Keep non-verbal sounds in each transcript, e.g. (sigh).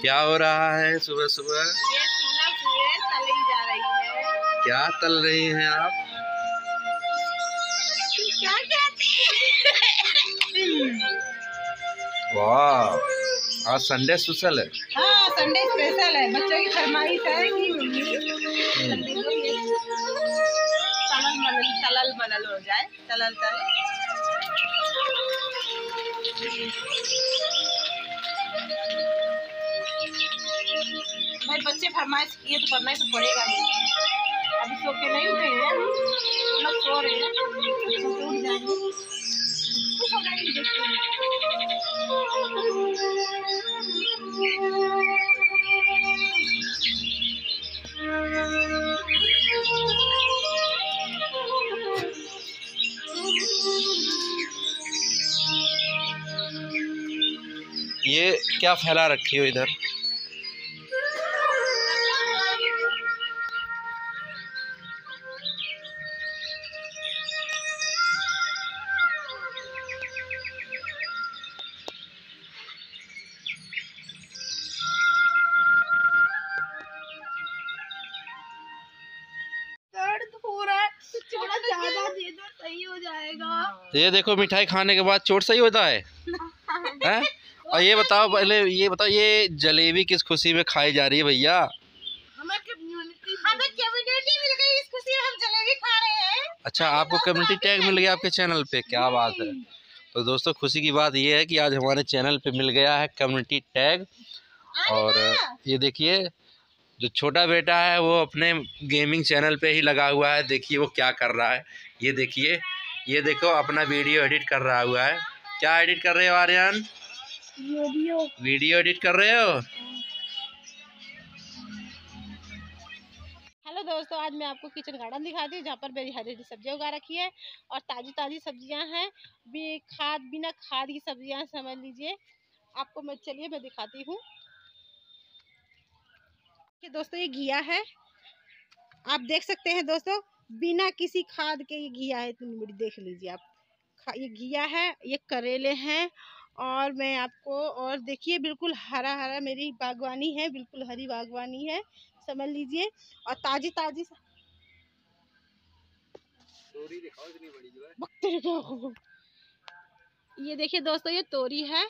क्या हो रहा है सुबह सुबह? ये तली जा रही है। क्या तल रही हैं आप? क्या वाह आज संडे स्पेशल है। हाँ संडे स्पेशल है। बच्चों की फरमाइश है कि तलल मलल तलल मलल हो जाए तलल तल भाई, बच्चे फरमाइश किए तो फरमाइश तो पड़ेगा ही। अभी सो के नहीं उठे हैं। लोग सो रहे हैं। ये क्या फैला रखी हो इधर? तो ये देखो मिठाई खाने के बाद चोट सही होता है? (laughs) हैं? और ये बताओ पहले ये बताओ ये जलेबी किस खुशी में खाई जा रही है भैया? हमें कम्युनिटी हमें कम्युनिटी मिल गई इस खुशी में हम जलेबी खा रहे हैं? अच्छा आपको कम्युनिटी टैग मिल गया आपके चैनल पे? क्या बात है। तो दोस्तों खुशी की बात ये है कि आज हमारे चैनल पे मिल गया है कम्युनिटी टैग और ये देखिए जो छोटा बेटा है वो अपने गेमिंग चैनल पे ही लगा हुआ है। देखिए वो क्या कर रहा है। ये देखिए ये देखो अपना वीडियो एडिट कर रहा हुआ है। क्या एडिट कर रहे हो आर्यन? वीडियो। वीडियो एडिट कर रहे हो? हेलो दोस्तों आज मैं आपको किचन गार्डन दिखाती हूँ जहाँ पर मेरी हरी हरी सब्ज़ियाँ उगा रखी है और ताज़ी ताज़ी सब्ज़ियाँ हैं। भी खाद बिना खाद की सब्ज़ियाँ समझ लीजिए। आपको मैं चलिए मैं दिखाती हूँ। दोस्तों ये घिया है। आप देख सकते हैं दोस्तों बिना किसी खाद के ये घिया है इतनी बड़ी देख लीजिए आप। ये घिया है ये करेले हैं और मैं आपको और देखिए बिल्कुल हरा हरा मेरी बागवानी है बिल्कुल हरी बागवानी है समझ लीजिए। और ताजी ताजी ये देखिए दोस्तों ये तोरी है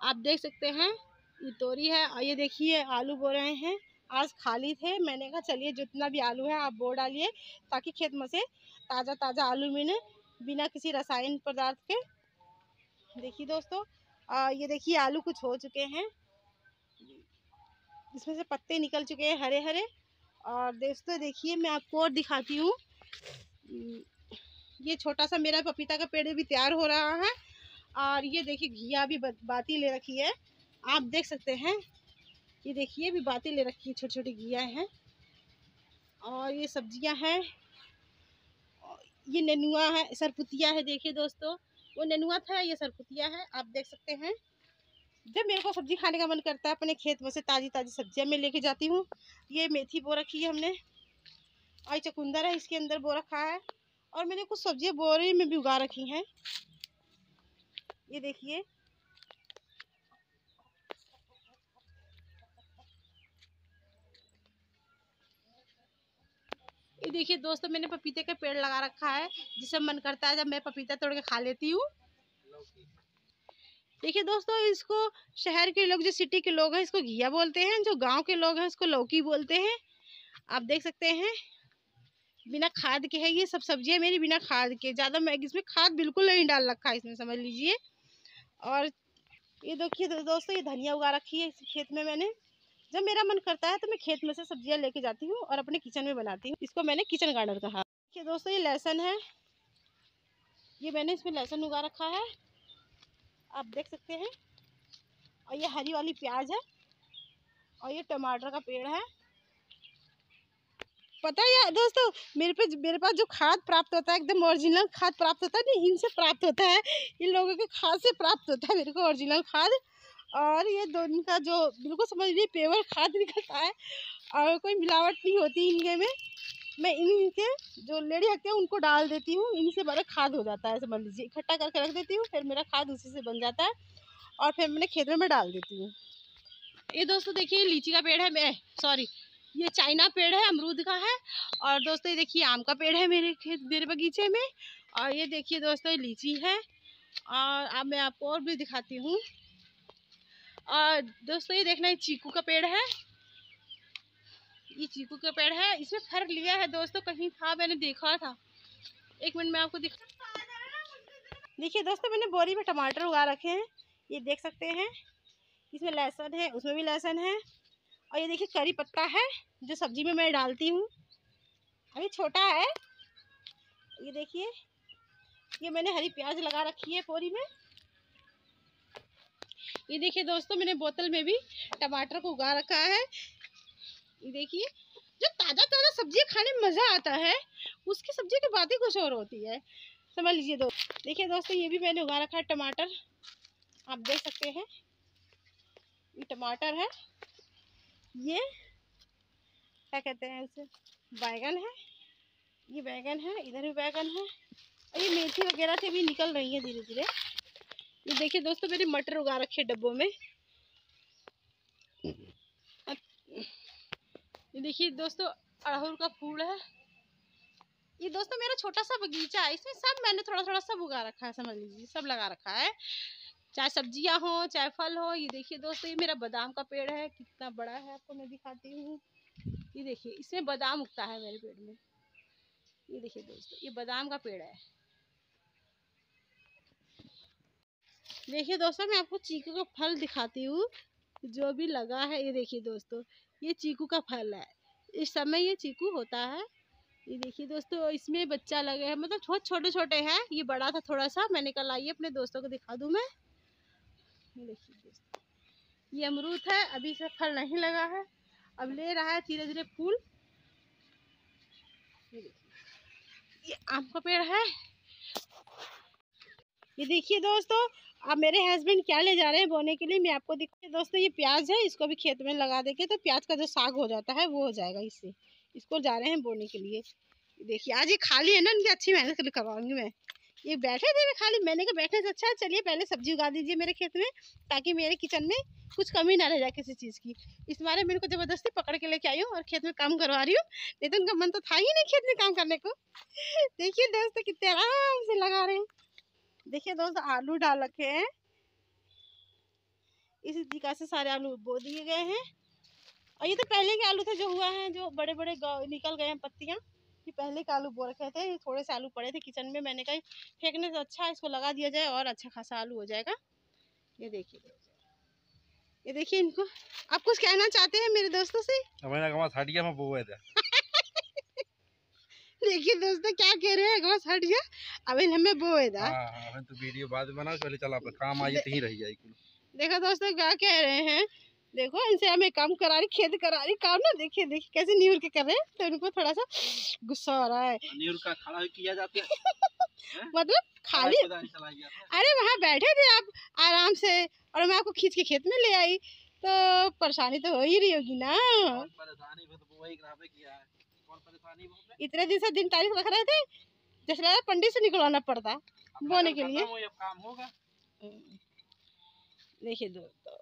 आप देख सकते हैं ये तोरी है और ये देखिए आलू बो रहे हैं। आज खाली थे। मैंने कहा चलिए जितना भी आलू है आप बो डालिए ताकि खेत में से ताज़ा ताज़ा आलू मिले बिना किसी रसायन पदार्थ के। देखिए दोस्तों आ, ये देखिए आलू कुछ हो चुके हैं। इसमें से पत्ते निकल चुके हैं हरे हरे और दोस्तों देखिए मैं आपको और दिखाती हूँ। ये छोटा सा मेरा पपीता का पेड़ भी तैयार हो रहा है। और ये देखिए घिया भी बाती ले रखी है। आप देख सकते हैं ये देखिए भी बातें ले रखी है छोटी छोटी घिया हैं। और ये सब्ज़ियाँ हैं। ये नेनुआ है, सरपुतिया है, देखिए दोस्तों। वो नेनुआ था, ये सरपुतिया है, आप देख सकते हैं। जब मेरे को सब्ज़ी खाने का मन करता है, अपने खेत में से ताज़ी ताज़ी सब्ज़ियाँ मैं लेके जाती हूँ। ये मेथी बो रखी है हमने। और चकुंदर है, इसके अंदर बो रखा है। और मैंने कुछ सब्ज़ियाँ बोरे में भी उगा रखी हैं। ये देखिए ये देखिए दोस्तों, मैंने पपीते का पेड़ लगा रखा है जिसे मन करता है जब मैं पपीता तोड़ के खा लेती हूँ। देखिए दोस्तों, इसको शहर के लोग, जो सिटी के लोग हैं, इसको घिया बोलते हैं, जो गाँव के लोग हैं, इसको लौकी बोलते हैं। आप देख सकते हैं, बिना खाद के है ये सब सब्ज़ियाँ मेरी बिना खाद के। ज़्यादा मैं इसमें खाद बिल्कुल नहीं डाल रखा है, इसमें समझ लीजिए। और ये देखिए दोस्तों, ये धनिया उगा रखी है इस खेत में मैंने। जब मेरा मन करता है तो मैं खेत में से सब्ज़ियाँ लेके जाती हूँ और अपने किचन में बनाती हूँ। इसको मैंने किचन गार्डन कहा। देखिए दोस्तों, ये लहसुन है। ये मैंने इसमें लहसुन उगा रखा है। आप देख सकते हैं। और ये हरी वाली प्याज है। और ये टमाटर का पेड़ है। पता है दोस्तों, मेरे पे मेरे पास जो खाद प्राप्त होता है, एकदम ओरिजिनल खाद प्राप्त होता है ना इनसे प्राप्त होता है। इन लोगों के खाद से प्राप्त होता है मेरे को ओरिजिनल खाद। और ये दोनों का जो बिल्कुल समझ लीजिए पेवर खाद निकलता है और कोई मिलावट नहीं होती इनके में। मैं इनके जो लेडी हकते हैं उनको डाल देती हूँ, इनसे बड़ा खाद हो जाता है, समझ लीजिए। इकट्ठा करके रख देती हूँ, फिर मेरा खाद उसी से बन जाता है और फिर मैंने खेत में डाल देती हूँ। ये दोस्तों देखिए लीची का पेड़ है, मैं सॉरी ये चाइना पेड़ है, अमरूद का है और दोस्तों ये देखिए आम का पेड़ है मेरे खेत, मेरे बगीचे में। और ये देखिए दोस्तों लीची है और अब मैं आपको और भी दिखाती हूँ। और दोस्तों, ये देखना, ये चीकू का पेड़ है। ये चीकू का पेड़ है। इसमें फर लिया है दोस्तों, कहीं था, मैंने देखा था। एक मिनट, में आपको दिखा देखिए दोस्तों, मैंने बोरी में टमाटर उगा रखे हैं। ये देख सकते हैं। इसमें लहसुन है, उसमें भी लहसुन है। और ये देखिए, करी पत्ता है, जो सब्ज़ी में मैं डालती हूँ। अभी छोटा है। ये देखिए, ये मैंने हरी प्याज लगा रखी है बोरी में। ये देखिए दोस्तों, मैंने बोतल में भी टमाटर को उगा रखा है। ये देखिए, जो ताज़ा ताज़ा सब्ज़ी खाने में मज़ा आता है, उसकी सब्ज़ी की बात ही कुछ और होती है। समझ लीजिए दोस्त देखिए दोस्तों, ये भी मैंने उगा रखा है टमाटर। आप देख सकते हैं, ये टमाटर है। ये, क्या कहते हैं उसे, बैगन है। ये बैगन है, इधर भी बैगन है। और ये मेथी वगैरह से भी निकल रही है धीरे धीरे ये देखिए दोस्तों, मैंने मटर उगा रखे डब्बों में। ये देखिए दोस्तों, अड़हुल का फूल है। ये दोस्तों मेरा छोटा सा बगीचा है, इसमें सब मैंने थोड़ा थोड़ा सब उगा रखा है, समझ लीजिए, सब लगा रखा है। चाहे सब्ज़ियाँ हो, चाहे फल हो, ये देखिए दोस्तों, ये मेरा बादाम का पेड़ है, कितना बड़ा है आपको मैं दिखाती हूँ। ये देखिए, इसमें बादाम उगता है मेरे पेड़ में। ये देखिए दोस्तों, ये बादाम का पेड़ है। देखिए दोस्तों, मैं आपको चीकू का फल दिखाती हूँ, जो भी लगा है। ये देखिए दोस्तों, ये चीकू का फल है। इस समय ये चीकू होता है। ये देखिए दोस्तों, इसमें बच्चा लगे हैं मतलब बहुत छोटे छोटे हैं। ये बड़ा था थोड़ा सा मैंने कल आइए अपने दोस्तों को दिखा दूँ मैं। ये देखिए दोस्तों, ये अमरूद है, अभी से फल नहीं लगा है। अब ले रहा है धीरे धीरे फूल ये आम का पेड़ है। ये देखिए दोस्तों अब मेरे हस्बैंड क्या ले जा रहे हैं बोने के लिए? मैं आपको दिखा, दोस्तों ये प्याज है, इसको भी खेत में लगा देंगे तो प्याज का जो साग हो जाता है वो हो जाएगा इससे। इसको जा रहे हैं बोने के लिए। देखिए, आज ये खाली है ना इनकी अच्छी मेहनत करवाऊँगी मैं। ये बैठे थे खाली। मैंने कहा बैठने से अच्छा है, चलिए पहले सब्ज़ी उगा दीजिए मेरे खेत में, ताकि मेरे किचन में कुछ कमी ना रह जाए किसी चीज़ की। इस बारे मेरे को ज़बरदस्ती पकड़ के लेके आई हूँ और खेत में काम करवा रही हूँ। नहीं तो उनका मन तो था ही नहीं खेत में काम करने को। (laughs) देखिए दोस्तों कितने आराम से लगा रहे हैं। देखिए दोस्त, आलू डाल रखे हैं। इसी तरीका से सारे आलू बो दिए गए हैं। और ये तो पहले के आलू थे जो हुआ है, जो बड़े बड़े निकल गए हैं पत्तियाँ। ये पहले के आलू बो रखे थे थोड़े से आलू पड़े थे किचन में। मैंने कहा, फेंकने से अच्छा इसको लगा दिया जाए और अच्छा खासा आलू हो जाएगा। ये देखिए। ये देखिए इनको। आप कुछ कहना चाहते हैं मेरे दोस्तों से? देखिए दोस्तों क्या कह रहे हैं घास हट गया। अब हमें बोए दा हाँ, तो वीडियो बाद में बनाओ पहले चला काम आई तो ही रह जाएगी देखो दोस्तों क्या कह रहे हैं। देखो इनसे हमें काम करा रही खेत करा रही काम ना देखिए देखिए कैसे न्यूर के कर रहे हैं। तो उनको थोड़ा सा गुस्सा आ रहा है। न्यूर का खड़ा किया जाता है। (laughs) मतलब खाली अरे वहाँ बैठे थे आप आराम से और मैं आपको खींच के खेत में ले आई। तो परेशानी तो हो ही रही होगी ना। इतने दिन से दिन तारीख रख रहे थे जैसे लगा पंडित से निकलवाना पड़ता बोने के लिए। देखिए दोस्तों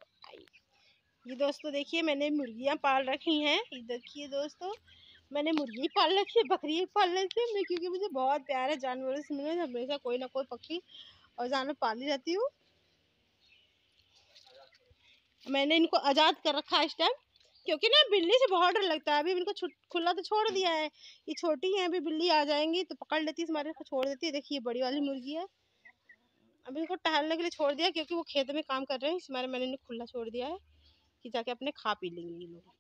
ये दोस्तों देखिए मैंने मुर्गियाँ पाल रखी हैं। ये देखिए दोस्तों मैंने मुर्गी पाल रखी है बकरी पाल रखी है। मैं क्योंकि मुझे बहुत प्यार है जानवरों से मैं हमेशा कोई ना कोई पक्षी और जानवर पाली रहती हूँ। मैंने इनको आज़ाद कर रखा है इस टाइम क्योंकि ना बिल्ली से बहुत डर लगता है। अभी इनको खुला तो छोड़ दिया है। ये छोटी है अभी बिल्ली आ जाएँगी तो पकड़ लेती है हमारे को छोड़ देती है। देखिए बड़ी वाली मुर्गी है। अभी इनको टहलने के लिए छोड़ दिया क्योंकि वो खेत में काम कर रहे हैं। इस मैंने इन्हें खुला छोड़ दिया है कि जाके अपने खा पी लेंगे ये लोग।